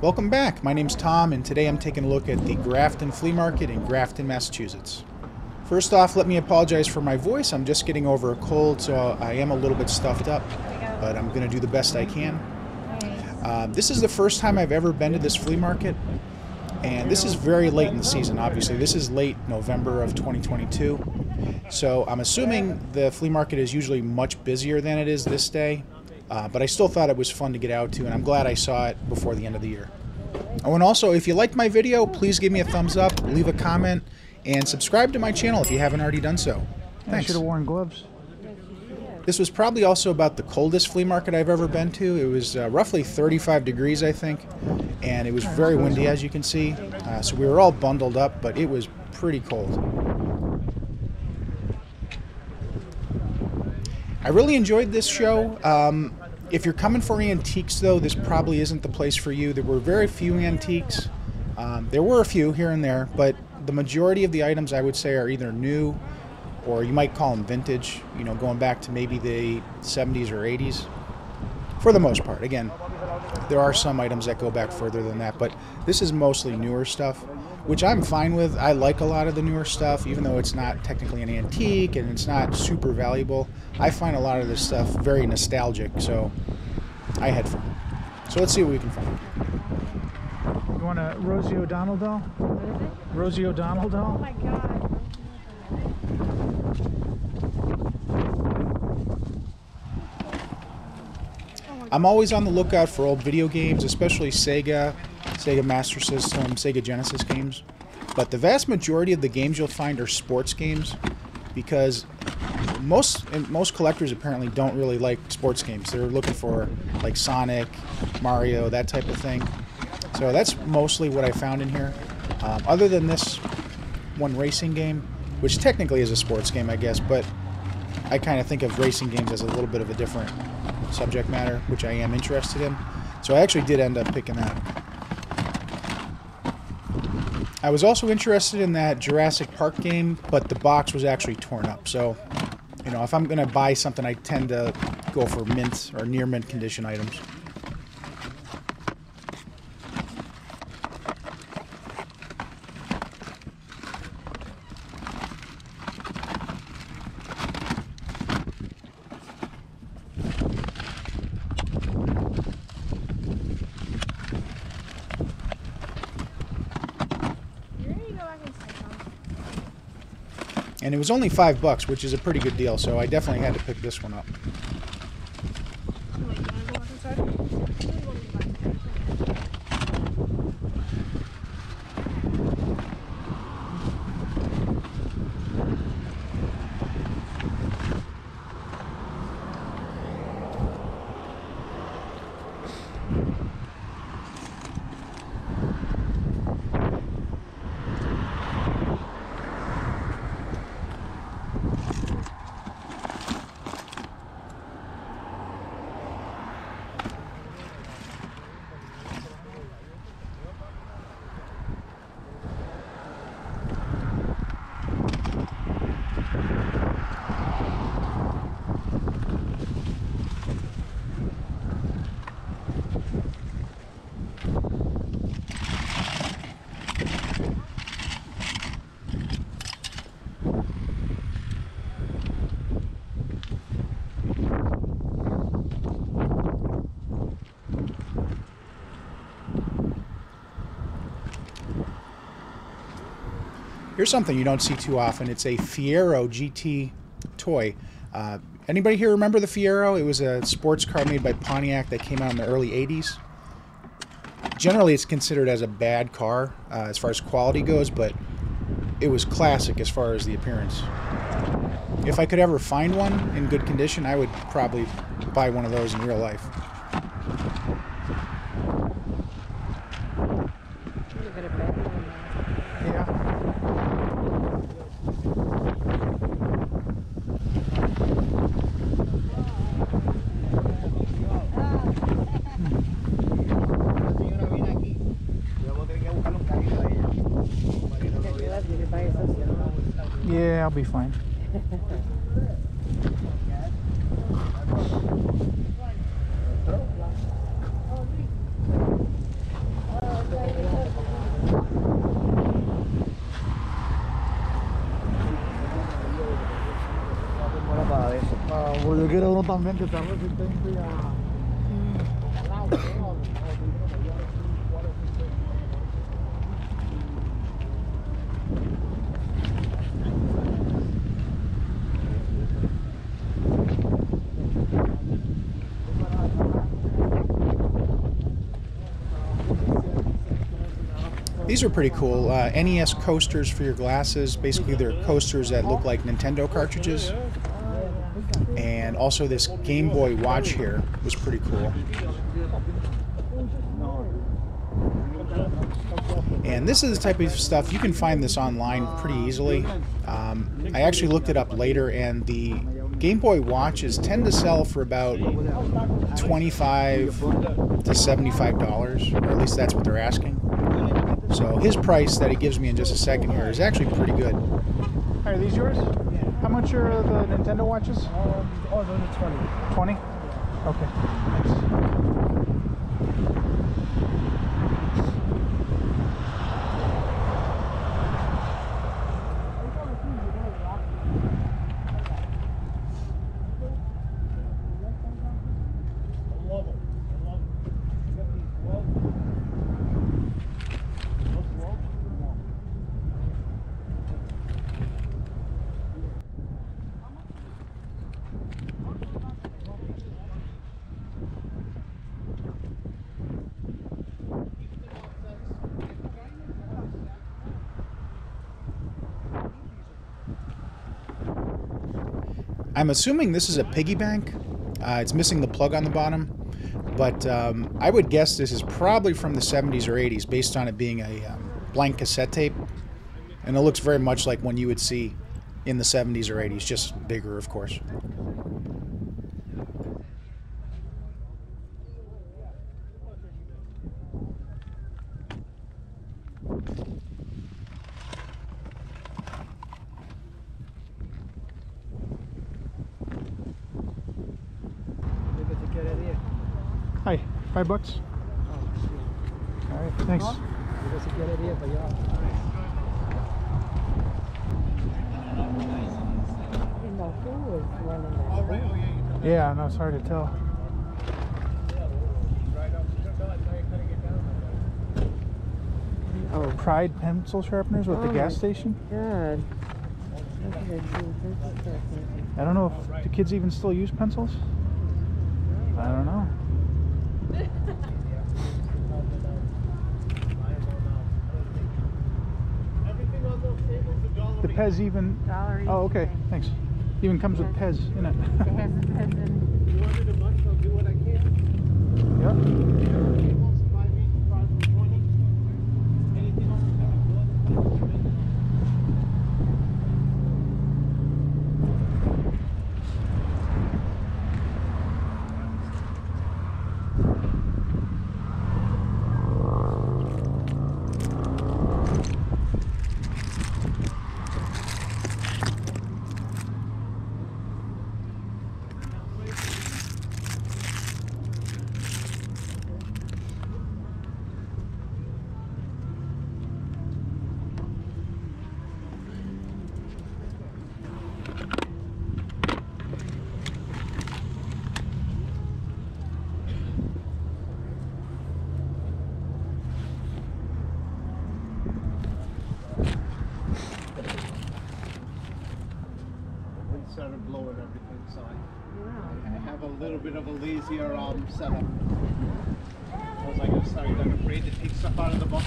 Welcome back. My name's Tom, and today I'm taking a look at the Grafton Flea Market in Grafton, Massachusetts. First off, let me apologize for my voice. I'm just getting over a cold, so I am a little bit stuffed up, but I'm going to do the best I can. Uh, this is the first time I've ever been to this flea market, and this is very late in the season, obviously. This is late November of 2022, so I'm assuming the flea market is usually much busier than it is this day. Uh, but I still thought it was fun to get out to, and I'm glad I saw it before the end of the year. Oh, and also, if you liked my video, please give me a thumbs up, leave a comment, and subscribe to my channel if you haven't already done so. I Thanks. should have worn gloves. This was probably also about the coldest flea market I've ever been to. It was uh, roughly 35 degrees, I think, and it was very windy, as you can see. Uh, so we were all bundled up, but it was pretty cold. I really enjoyed this show. Um, if you're coming for antiques, though, this probably isn't the place for you. There were very few antiques. Um, there were a few here and there, but the majority of the items I would say are either new or you might call them vintage, you know, going back to maybe the 70s or 80s. For the most part. Again, there are some items that go back further than that, but this is mostly newer stuff, which I'm fine with. I like a lot of the newer stuff, even though it's not technically an antique and it's not super valuable. I find a lot of this stuff very nostalgic, so I had fun. So let's see what we can find. You want a Rosie O'Donnell doll? Rosie O'Donnell Oh my god. I'm always on the lookout for old video games, especially Sega, Sega Master System, Sega Genesis games. But the vast majority of the games you'll find are sports games because most most collectors apparently don't really like sports games. They're looking for like Sonic, Mario, that type of thing. So that's mostly what I found in here. Um, other than this one racing game, which technically is a sports game, I guess, but I kind of think of racing games as a little bit of a different subject matter, which I am interested in. So I actually did end up picking that. I was also interested in that Jurassic Park game, but the box was actually torn up. So, you know, if I'm going to buy something, I tend to go for mint or near mint condition items. You ready to go back inside, Tom? And it was only five bucks, which is a pretty good deal. So I definitely had to pick this one up. Wait, you wanna go back inside? You wanna go back inside? Here's something you don't see too often. It's a Fiero GT toy. Uh, anybody here remember the Fiero? It was a sports car made by Pontiac that came out in the early 80s. Generally, it's considered as a bad car uh, as far as quality goes, but it was classic as far as the appearance. If I could ever find one in good condition, I would probably buy one of those in real life. Yeah. Yeah, I'll be fine. Ah, pues yo quiero uno también que está resistente a... These are pretty cool. Uh, NES coasters for your glasses. Basically, they're coasters that look like Nintendo cartridges. And also, this Game Boy Watch here was pretty cool. And this is the type of stuff you can find this online pretty easily. Um, I actually looked it up later, and the Game Boy watches tend to sell for about twenty-five to seventy-five dollars, or at least that's what they're asking. So his price that he gives me in just a second here is actually pretty good. Are these yours? Yeah. How much are the Nintendo watches? Um, oh, those are 20. 20? Okay. Thanks. I'm assuming this is a piggy bank. Uh, it's missing the plug on the bottom, but um, I would guess this is probably from the 70s or 80s based on it being a um, blank cassette tape. And it looks very much like one you would see in the 70s or 80s, just bigger, of course. Hi, five bucks? All right, thanks. You know who was running that thing? Yeah, no, it's hard to tell. Oh, Pride pencil sharpeners with the Oh gas station. God. Look at that thing, pencil sharpener. I don't know if do kids even still use pencils. I don't know. The Pez even. Dollar each Oh, okay. thing. Thanks. Even comes with Pez in it. It has a peasant. yep. and started blowing everything, so I, I have a little bit of a lazier um, setup. I was like, I'm sorry, I'm afraid to take stuff out of the box.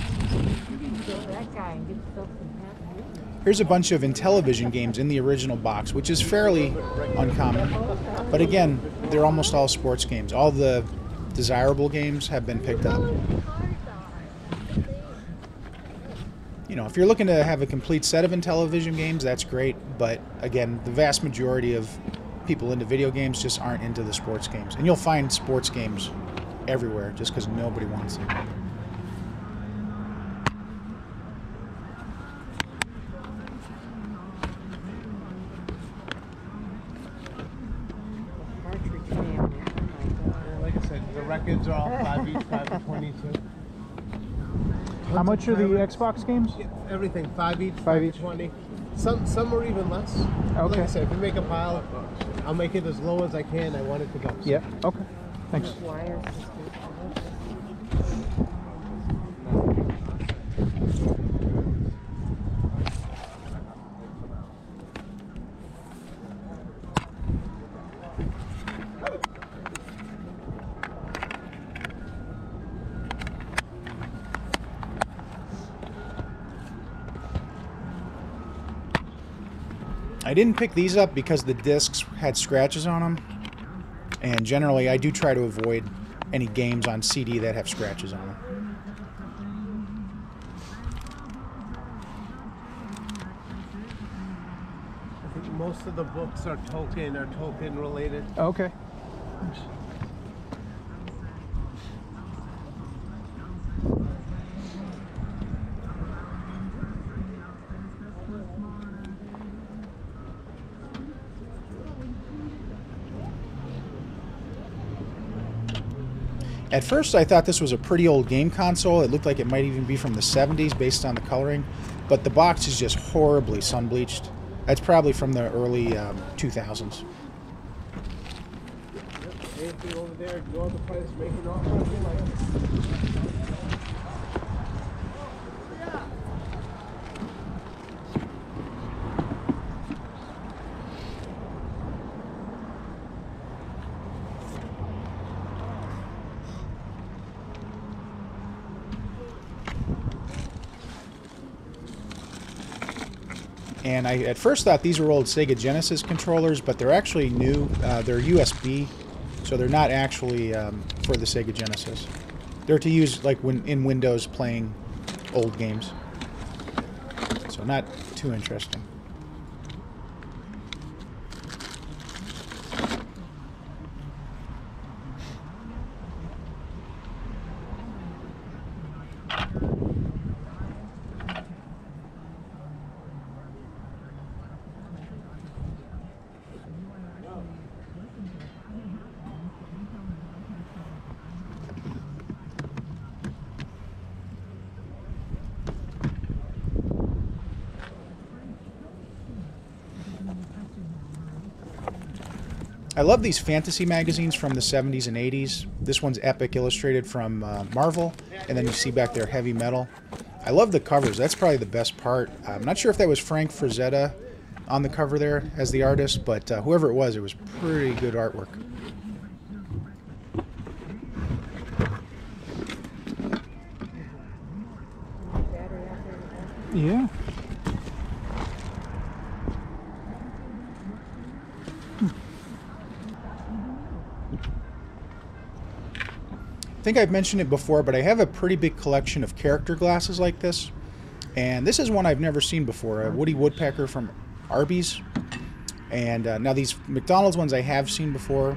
Here's a bunch of Intellivision games in the original box, which is fairly uncommon. But again, they're almost all sports games. All the desirable games have been picked up. You know, if you're looking to have a complete set of Intellivision games, that's great. But again, the vast majority of people into video games just aren't into the sports games. And you'll find sports games everywhere just because nobody wants them. Partridge family. My God. Like I said, the records are all five each, five and twenty-two. How much are the Xbox games? Yeah, everything five each, Five five, each. twenty. Some some are even less. Okay. Like I said, if you make a pile, I'll make it as low as I can. I want it to go. Yeah. Okay. Thanks. I didn't pick these up because the discs had scratches on them. And generally, I do try to avoid any games on CD that have scratches on them. I think most of the books are Tolkien or Tolkien related. Okay. At first, I thought this was a pretty old game console. It looked like it might even be from the 70s based on the coloring, but the box is just horribly sun bleached. That's probably from the early um, 2000s. Anything over there, make an And I at first thought these were old Sega Genesis controllers, but they're actually new. Uh, they're USB, so they're not actually um, for the Sega Genesis. They're to use like when in Windows playing old games. So not too interesting. I love these fantasy magazines from the 70s and 80s. This one's Epic Illustrated from uh, Marvel, and then you see back there Heavy Metal. I love the covers. That's probably the best part. I'm not sure if that was Frank Frazetta on the cover there as the artist, but uh, whoever it was, it was pretty good artwork. I think I've mentioned it before, but I have a pretty big collection of character glasses like this. And this is one I've never seen before a Woody Woodpecker from Arby's. And uh, now, these McDonald's ones I have seen before,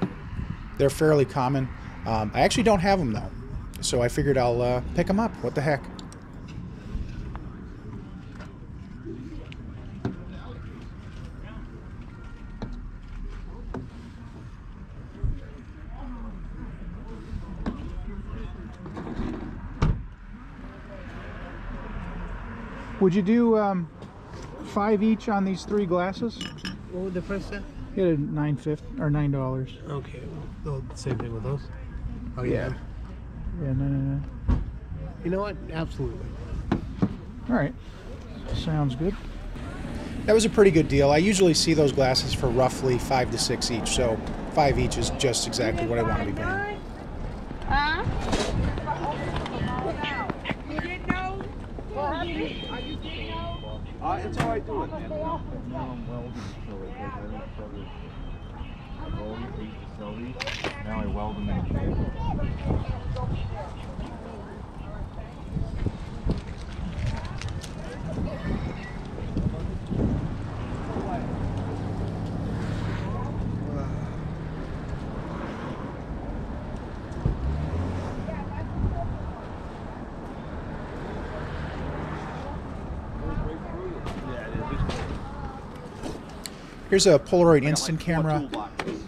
they're fairly common. Um, I actually don't have them though. So I figured I'll uh, pick them up. What the heck? Would you do um, five each on these three glasses? What would the price say? Get a nine fifty or nine dollars. Okay, well, same thing with those. Oh Yeah. Yeah, no, no, no. You know what? Absolutely. All right. Sounds good. That was a pretty good deal. I usually see those glasses for roughly five to six each, so five each is just exactly what I want to be paying. Huh? Uh, it's how I do it, man. Now I'm welding, it's like I these. Now I weld them in shape. Here's a Polaroid instant camera.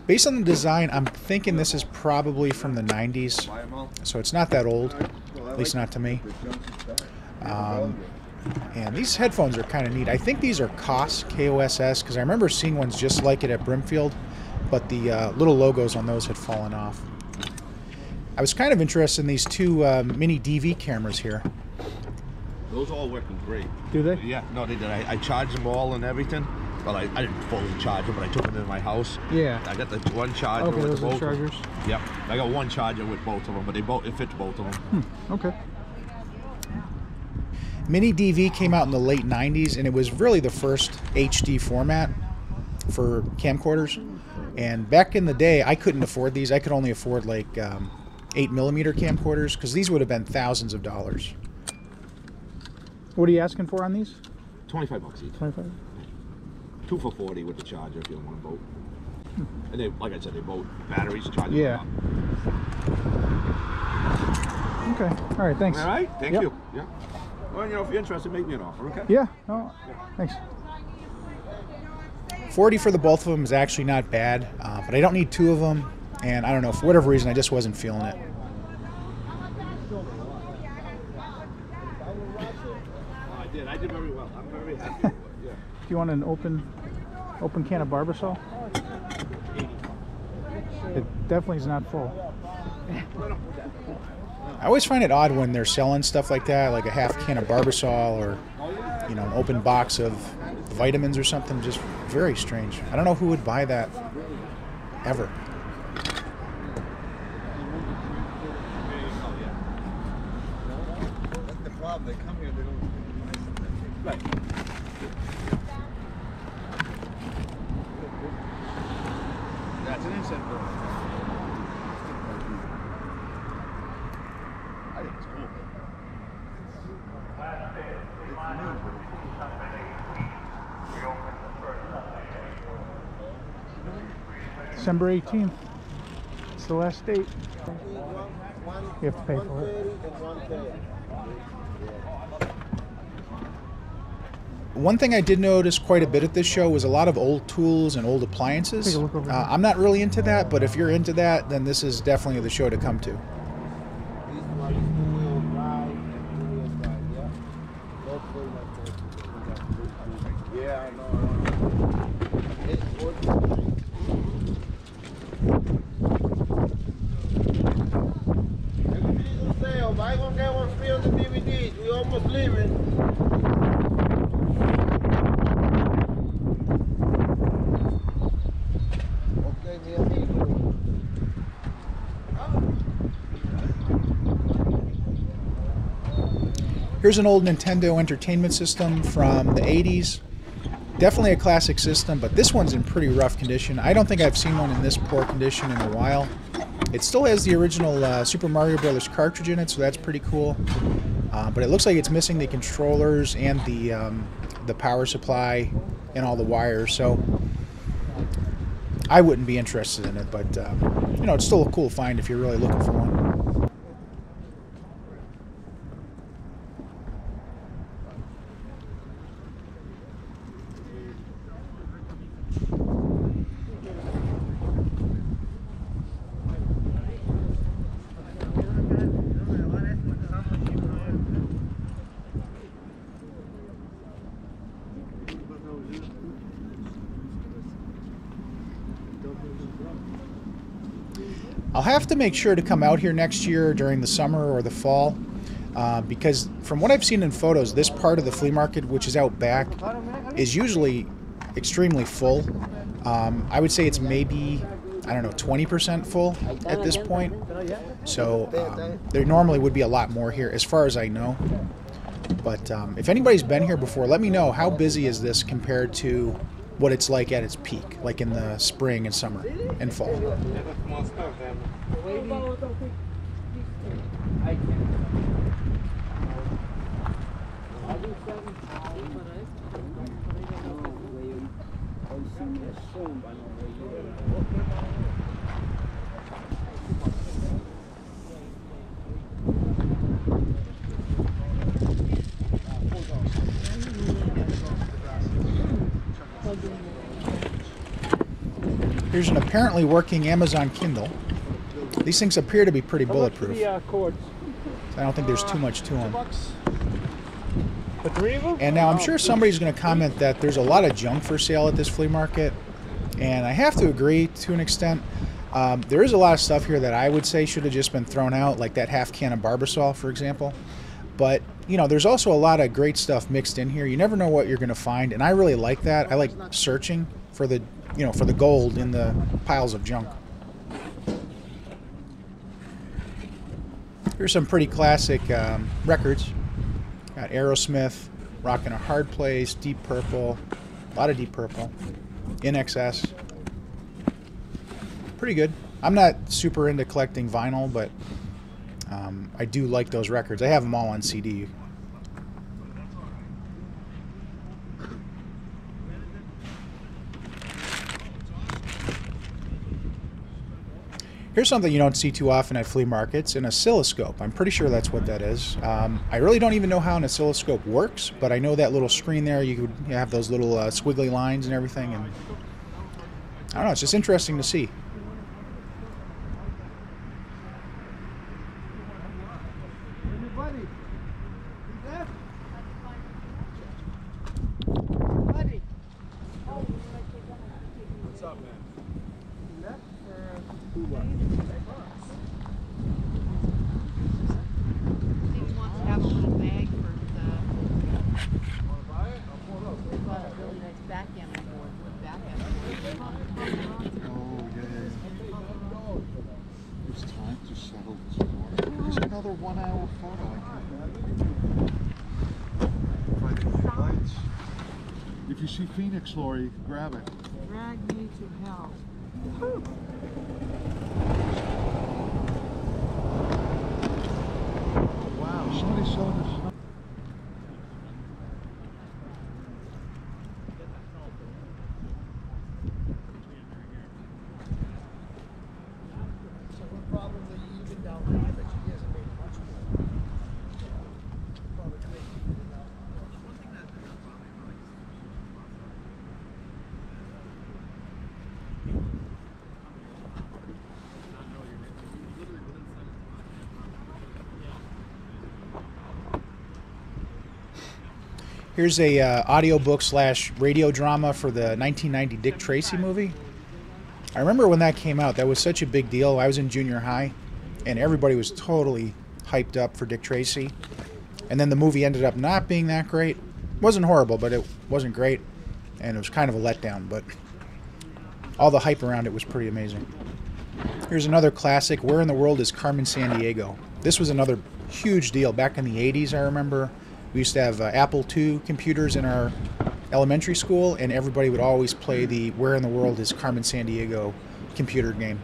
Based on the design, I'm thinking this is probably from the 90s, so it's not that old, at least not to me. Um, and these headphones are kind of neat. I think these are Koss, K-O-S-S, because I remember seeing ones just like it at Brimfield, but the uh, little logos on those had fallen off. I was kind of interested in these two uh, mini DV cameras here. Those all working great. Do they? Yeah, no, they did. I, I charged them all and everything. Well, I, I didn't fully charge them, but I took them into my house. Yeah. I got the one charger Okay, with those are both. of them. chargers. Yep, I got one charger with both of them, but they both it fits both of them. Okay. Mini DV came out in the late 90s, and it was really the first HD format for camcorders. And back in the day, I couldn't afford these. I could only afford like um, 8 millimeter camcorders because these would have been thousands of dollars. What are you asking for on these? Twenty-five bucks each. 25. Two for forty with the charger if you want to vote. And they, like I said, they both batteries charge. them Yeah. up. Okay. All right. Thanks. All right. Thank Yep. you. Yeah. Well, you know, if you're interested, make me an offer. Okay. Yeah. No. Thanks. 40 for the both of them is actually not bad, uh, but I don't need two of them. And I don't know, for whatever reason, I just wasn't feeling it. I did. I did very well. I'm very happy. with it, yeah. Do you want an open, open can of Barbasol? It definitely is not full. I always find it odd when they're selling stuff like that, like a half can of Barbasol or, you know, an open box of vitamins or something. Just very strange. I don't know who would buy that ever. That's the problem. They come here, they don't. Right. That's an incense burner. I think it's cool. December 18th. It's the last date. You have to pay for it. One thing I did notice quite a bit at this show was a lot of old tools and old appliances. Take a look over Uh. I'm not really into that, but if you're into that, then this is definitely the show to come to. This one is two-wheel drive and two-wheel drive, yeah? Both full like Yeah, I know. It's working. Everybody's on sale, buy one get one free on the DVDs. We almost leaving. Okay, mi amigo. Here's an old Nintendo Entertainment System from the 80s. Definitely a classic system, but this one's in pretty rough condition. I don't think I've seen one in this poor condition in a while. It still has the original uh, Super Mario Brothers cartridge in it, so that's pretty cool. Uh, but it looks like it's missing the controllers and the um, the power supply and all the wires. So I wouldn't be interested in it, but uh, you know, it's still a cool find if you're really looking for one. I'll have to make sure to come out here next year during the summer or the fall uh, because from what I've seen in photos, this part of the flea market, which is out back, is usually extremely full. Um, I would say it's maybe, I don't know, 20% full at this point. So um, there normally would be a lot more here, as far as I know. But um, if anybody's been here before, let me know how busy is this compared to what it's like at its peak, like in the spring and summer and fall. Here's an apparently working Amazon Kindle. These things appear to be pretty bulletproof. uh, cords. I don't think there's too much to them. The three of them? And now I'm sure somebody's going to comment that there's a lot of junk for sale at this flea market, and I have to agree to an extent. Um, there is a lot of stuff here that I would say should have just been thrown out, like that half can of Barbasol, for example. But you know, there's also a lot of great stuff mixed in here. You never know what you're going to find, and I really like that. I like searching for the you know for the gold in the piles of junk. Here's some pretty classic um, records. Got Aerosmith, Rock in a Hard Place, Deep Purple, a lot of Deep Purple, INXS. Pretty good. I'm not super into collecting vinyl, but um, I do like those records. I have them all on CD. Here's something you don't see too often at flea markets an oscilloscope. I'm pretty sure that's what that is. Um, I really don't even know how an oscilloscope works, but I know that little screen there, you could have those little uh, squiggly lines and everything. And I don't know, it's just interesting to see. Buddy, you there? Buddy. What's up, man? Maybe wants to have a little bag for the, Wanna buy it? I'll pull it up. we bought a really nice backgammon board, with backgammon. Oh, yeah, yeah. It's time to settle the score. There's another one hour photo. I can't believe it. Friday Night Lights. If you see Phoenix, Lori, grab it. Drag me to hell. Wow, somebody saw this. Probably even down there, I bet you he hasn't made much more. Probably make even now. Here's a uh, audiobook slash radio drama for the 1990 Dick Tracy movie. I remember when that came out, that was such a big deal. I was in junior high, and everybody was totally hyped up for Dick Tracy. And then the movie ended up not being that great. It wasn't horrible, but it wasn't great, and it was kind of a letdown. But all the hype around it was pretty amazing. Here's another classic. Where in the world is Carmen Sandiego? This was another huge deal back in the 80s. I remember we used to have uh, Apple II computers in our elementary school, and everybody would always play the Where in the World is Carmen Sandiego computer game.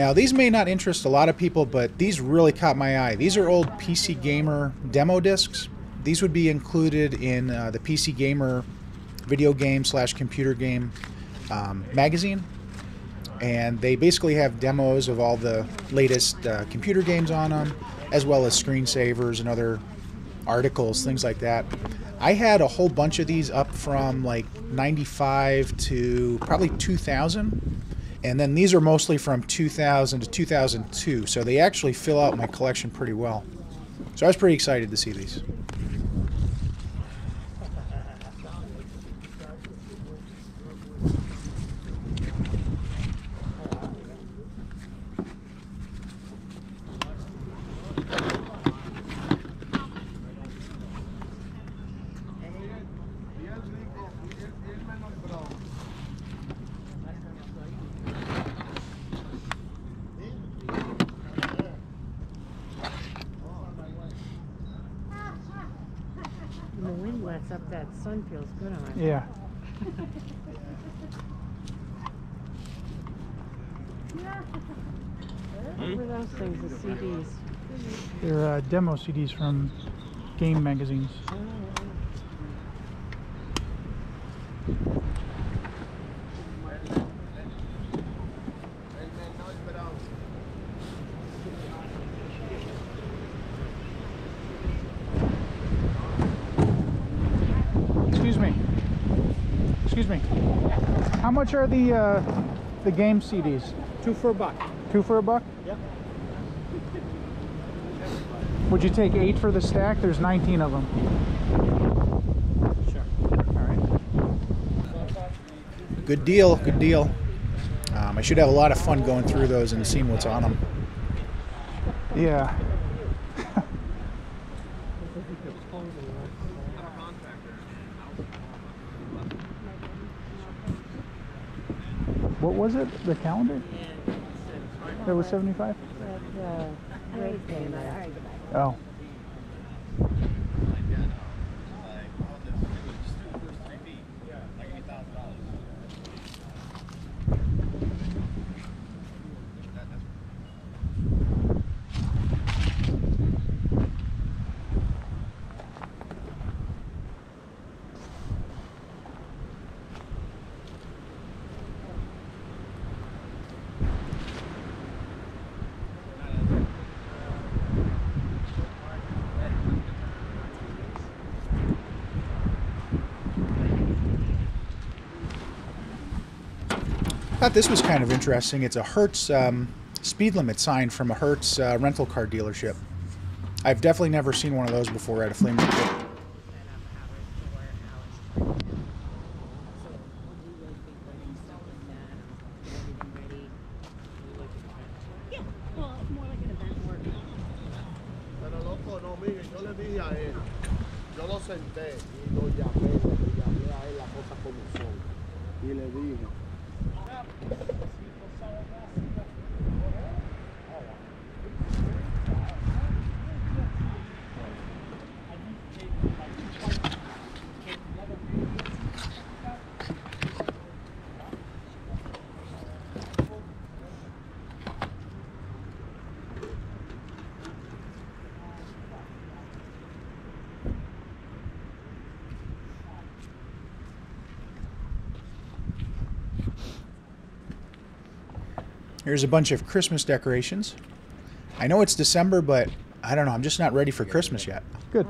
Now, these may not interest a lot of people, but these really caught my eye. These are old PC Gamer demo discs. These would be included in uh, the PC Gamer video game slash computer game um, magazine. And they basically have demos of all the latest uh, computer games on them, as well as screensavers and other articles, things like that. I had a whole bunch of these up from like 95 to probably 2000 and then these are mostly from 2000 to 2002 so they actually fill out my collection pretty well. So i was pretty excited to see these When the wind lets up, that sun feels good on it. Yeah. What were the CDs? They're uh, demo CDs from game magazines. Excuse me. Excuse me. How much are the uh, the game CDs? Two for a buck. Two for a buck? Yep. Would you take eight for the stack? There's 19 of them. Sure. All right. Good deal, good deal. Um, I should have a lot of fun going through those and seeing what's on them. Yeah. what was it? The calendar? That was 75? Oh. I thought this was kind of interesting. It's a Hertz um, speed limit sign from a Hertz uh, rental car dealership. I've definitely never seen one of those before at a flea market. Here's a bunch of Christmas decorations. I know it's December, but I don't know. I'm just not ready for Christmas yet. Good.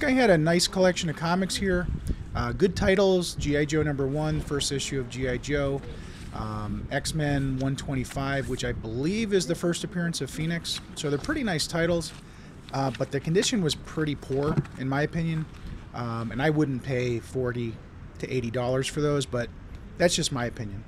Guy had a nice collection of comics here. Uh, good titles G.I. Joe number one, first issue of G.I. Joe. Um, X Men 125, which I believe is the first appearance of Phoenix. So they're pretty nice titles, uh, but the condition was pretty poor, in my opinion. Um, and I wouldn't pay 40 to 80 dollars for those, but that's just my opinion.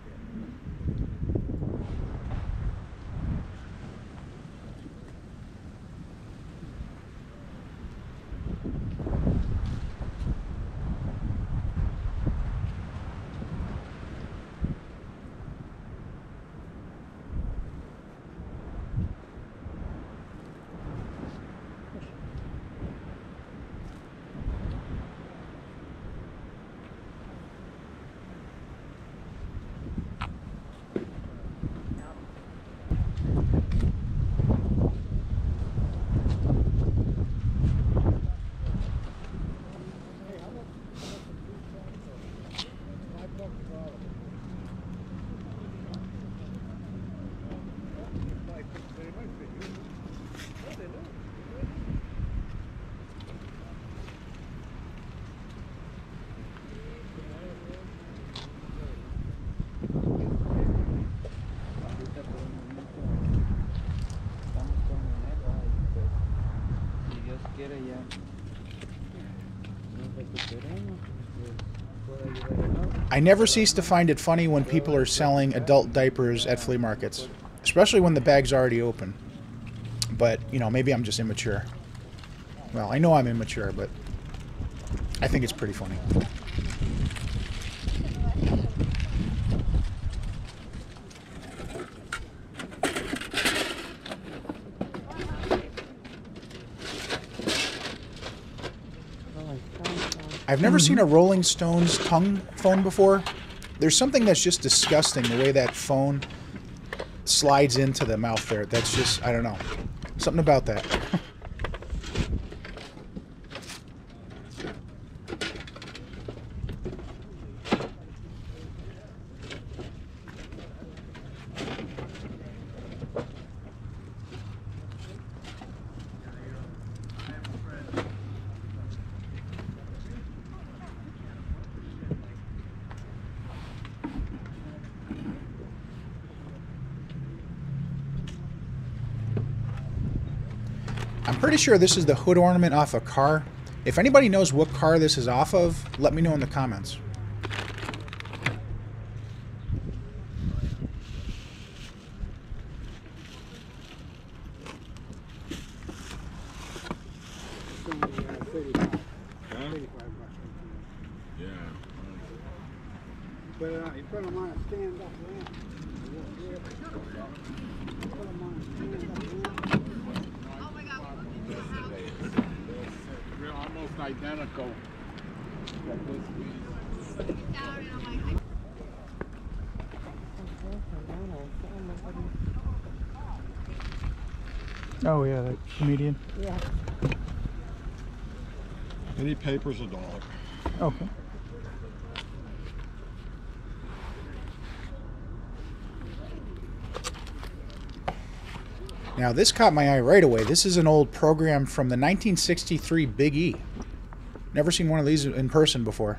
I never cease to find it funny when people are selling adult diapers at flea markets, especially when the bag's already open. But, you know, maybe I'm just immature. Well, I know I'm immature, but I think it's pretty funny. I've never seen mm-hmm. a Rolling Stones tongue phone before. There's something that's just disgusting the way that phone slides into the mouth there. That's just, I don't know. Something about that. I'm pretty sure this is the hood ornament off a car. If anybody knows what car this is off of, let me know in the comments. It's only, 35. 35 bucks. Yeah. But uh, you put them on a stand-up. Put 'em on a stand-up lamp. They're almost identical. Oh yeah, the comedian. Any paper's a dollar. Okay. Now, this caught my eye right away. This is an old program from the 1963 Big E. Never seen one of these in person before.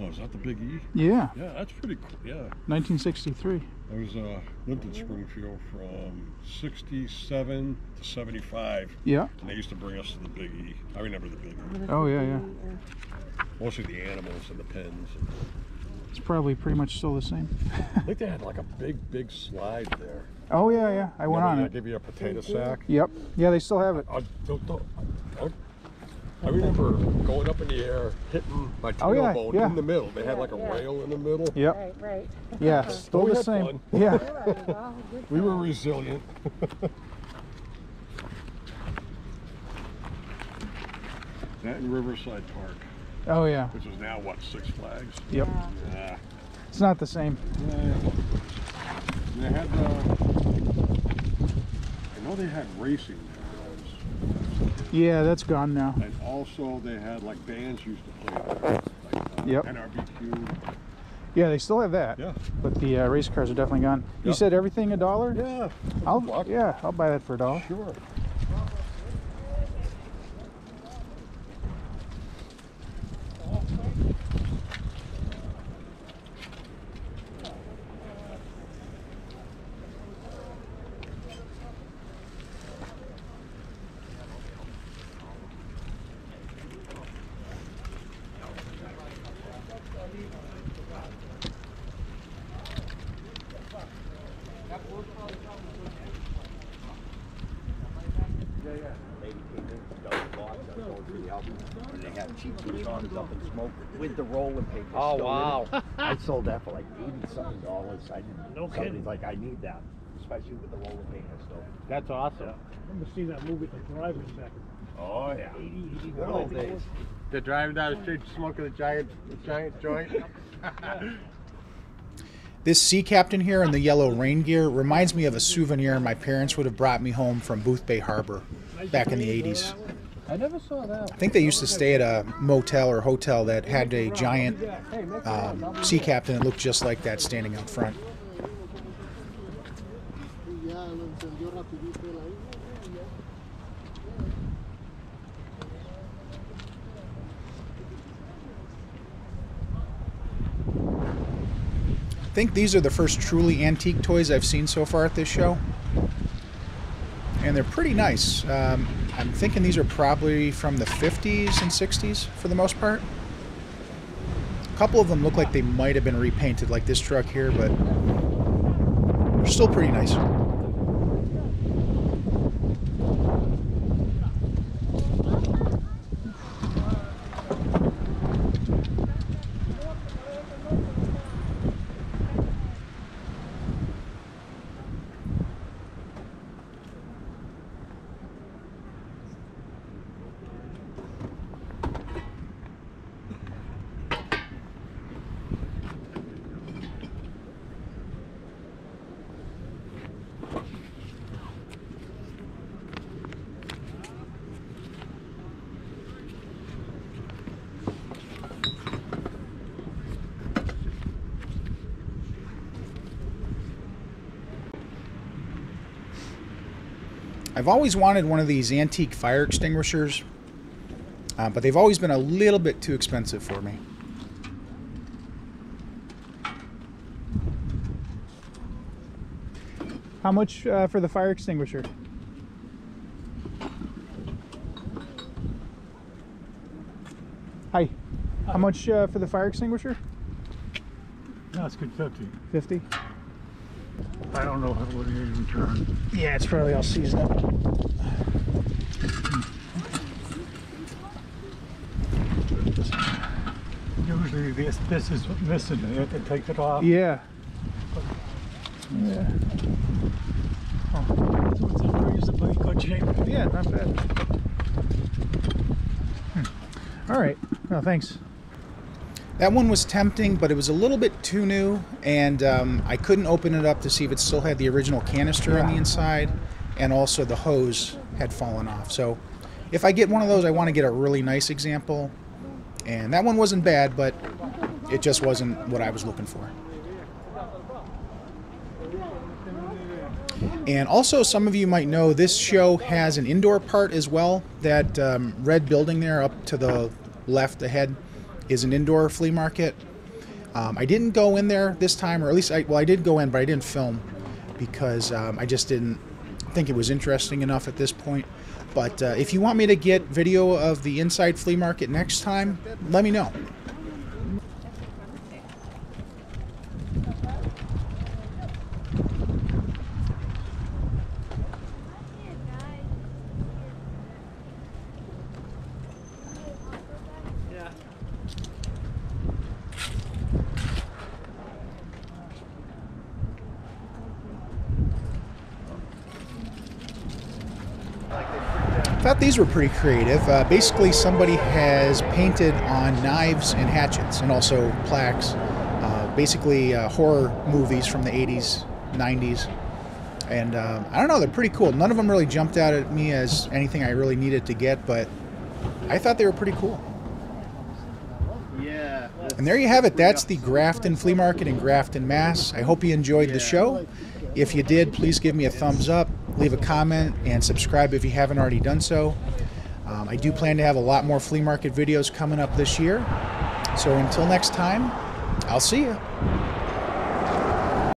Oh, is that the Big E? Yeah, Yeah, that's pretty cool. Yeah. 1963. I was uh, lived in Springfield from 67 to 75, Yeah. and they used to bring us to the Big E. I remember the Big E. Oh yeah, yeah. Mostly the animals and the pens. It's probably pretty much still the same. I think they had like a big, big slide there. Oh yeah, yeah. I went Remember on they it. give you a potato sack. Yep. Yeah, they still have it. I, don't, don't, I, I remember going up in the air, hitting my Oh, yeah, tailbone yeah. in the middle. They had like a rail in the middle. Yep. Right, right. Yeah, still the same. fun. Yeah. Well, We were resilient. that in Riverside Park, Oh yeah. which is now what Six Flags. Yep. Yeah. It's not the same. Yeah. They had uh, I know they had racing there. once. Yeah, that's gone now. And also they had like bands used to play there. Like uh, Yep. NRBQ. Yeah, they still have that. Yeah. But the uh, race cars are definitely gone. You said everything a dollar? Yeah. I'll yeah, I'll buy that for a dollar. Sure. lady came in, dug the box, I was going through the album, and they had Cheech and Chong's up in smoke with the rolling paper. Oh, wow. I sold that for like eighty something dollars. I didn't. No somebody's kidding. like, I need that, especially with the rolling paper still. That's awesome. I remember seeing that movie, The Drivers, back Oh yeah. in 80, 81. Good I old think it days. was. They're driving down the street smoking a giant, giant joint. This sea captain here in the yellow rain gear reminds me of a souvenir my parents would have brought me home from Boothbay Harbor back in the 80s. I never saw that. I think they used to stay at a motel or hotel that had a giant um, sea captain that looked just like that standing out front. I think these are the first truly antique toys I've seen so far at this show. And they're pretty nice. Um, I'm thinking these are probably from the 50s and 60s for the most part. A couple of them look like they might have been repainted, like this truck here, but they're still pretty nice. I've always wanted one of these antique fire extinguishers, uh, but they've always been a little bit too expensive for me. How much uh, for the fire extinguisher? Hi. How much uh, for the fire extinguisher? No, it's good 50. 50? I don't know what it is in return. Yeah, it's probably all seasoned up. Usually this, this is missing. They have to take it off. Yeah. Yeah. So it's in reasonably good shape. Yeah, not bad. Hmm. All right. No, thanks. That one was tempting, but it was a little bit too new, and um, I couldn't open it up to see if it still had the original canister on the inside, and also the hose had fallen off. So, if I get one of those, I want to get a really nice example. And that one wasn't bad, but it just wasn't what I was looking for. And also, some of you might know this show has an indoor part as well. That um, red building there up to the left ahead is an indoor flea market. Um, I didn't go in there this time, or at least I well, I did go in, but I didn't film because um, I just didn't think it was interesting enough at this point. But uh, if you want me to get video of the inside flea market next time, let me know. Thought these were pretty creative. Uh, basically, somebody has painted on knives and hatchets, and also plaques. Uh, basically, uh, horror movies from the 80s, 90s, and uh, I don't know. They're pretty cool. None of them really jumped out at me as anything I really needed to get, but I thought they were pretty cool. Yeah. And there you have it. That's the Grafton Flea Market in Grafton, Mass. I hope you enjoyed the show. If you did, please give me a thumbs up, leave a comment, and subscribe if you haven't already done so. Um, I do plan to have a lot more flea market videos coming up this year. So until next time, I'll see you.